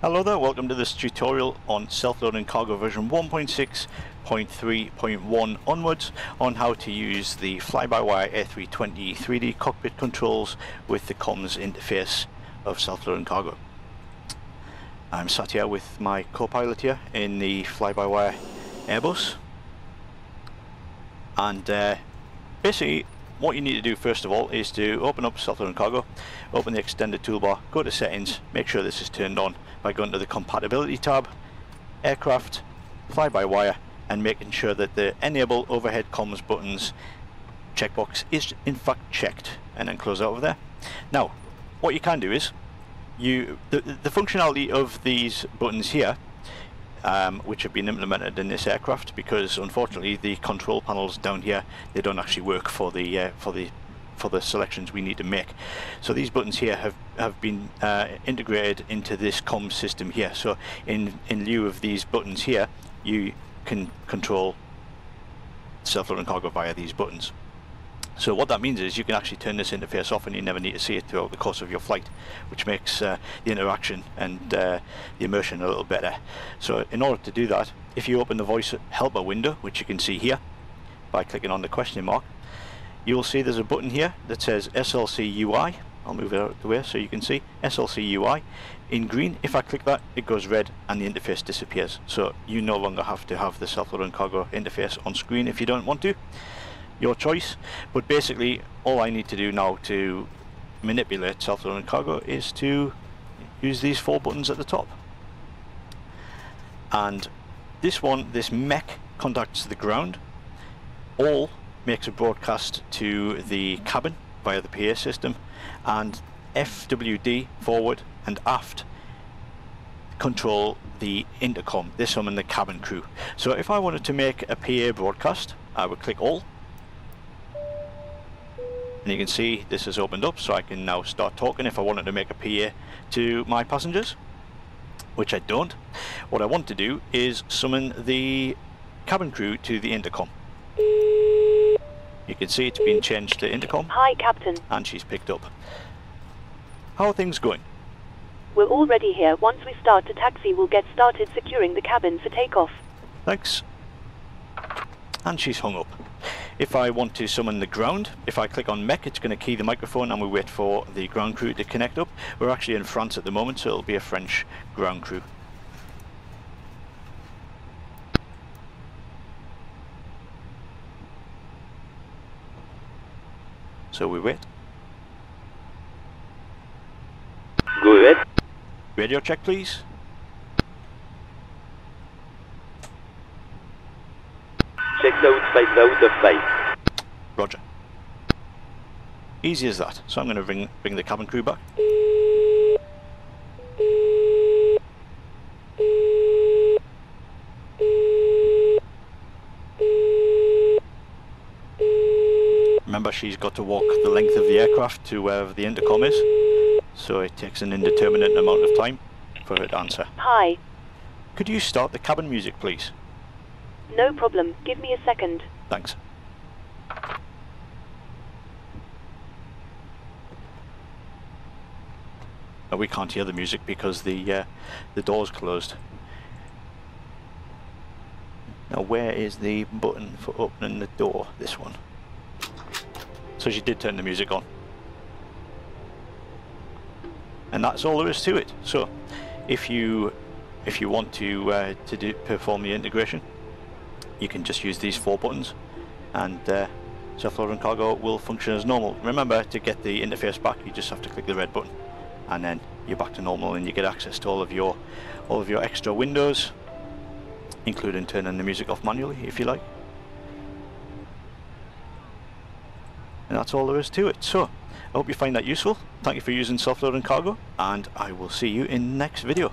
Hello there, welcome to this tutorial on self-loading cargo version 1.6.3.1 onwards on how to use the fly-by-wire A320 3D cockpit controls with the comms interface of self-loading cargo. I'm sat here with my co-pilot here in the fly-by-wire Airbus and uh, basically what you need to do first of all is to open up self-loading cargo, open the extended toolbar, go to settings, make sure this is turned on by going to the compatibility tab, aircraft, fly-by-wire and making sure that the enable overhead comms buttons checkbox is in fact checked and then close out of there. Now what you can do is you the, the functionality of these buttons here um, which have been implemented in this aircraft because unfortunately the control panels down here they don't actually work for the uh, for the for the selections we need to make. So these buttons here have, have been uh, integrated into this COM system here. So in, in lieu of these buttons here, you can control self-loading cargo via these buttons. So what that means is you can actually turn this interface off and you never need to see it throughout the course of your flight, which makes uh, the interaction and uh, the immersion a little better. So in order to do that, if you open the voice helper window, which you can see here, by clicking on the question mark, you will see there's a button here that says SLC UI. I'll move it out of the way so you can see SLC UI in green. If I click that, it goes red and the interface disappears. So you no longer have to have the self-loading cargo interface on screen if you don't want to your choice but basically all I need to do now to manipulate self-loading cargo is to use these four buttons at the top. And this one this mech contacts the ground. All makes a broadcast to the cabin via the PA system and FWD forward and aft control the intercom this one and the cabin crew. So if I wanted to make a PA broadcast I would click all and you can see this has opened up so I can now start talking if I wanted to make a PA to my passengers which I don't. What I want to do is summon the cabin crew to the intercom. You can see it's been changed to intercom. Hi Captain. And she's picked up. How are things going? We're already here. Once we start to taxi we'll get started securing the cabin for takeoff. Thanks. And she's hung up if I want to summon the ground, if I click on mech, it's going to key the microphone and we wait for the ground crew to connect up. We're actually in France at the moment, so it'll be a French ground crew. So we wait. Go ahead. Radio check, please. Checked out 5 out 5. Roger. Easy as that. So I'm going to bring, bring the cabin crew back. Remember she's got to walk the length of the aircraft to where the intercom is. So it takes an indeterminate amount of time for her to answer. Hi. Could you start the cabin music please? No problem. Give me a second. Thanks. We can't hear the music because the uh, the door's closed. Now where is the button for opening the door? This one. So she did turn the music on. And that's all there is to it. So if you if you want to uh, to do, perform the integration you can just use these four buttons and uh, self-loading cargo will function as normal. Remember to get the interface back you just have to click the red button and then you're back to normal and you get access to all of your all of your extra windows including turning the music off manually if you like. And that's all there is to it. So I hope you find that useful. Thank you for using self and cargo and I will see you in the next video.